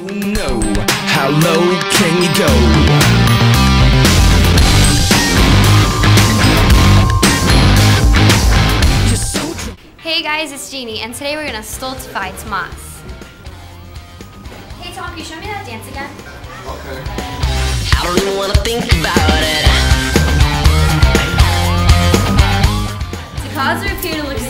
No, how low can you go? Hey guys, it's Jeannie, and today we're gonna stultify Tomas. Hey Tom, can you show me that dance again? Okay. I don't even wanna think about it. To cause a repeated look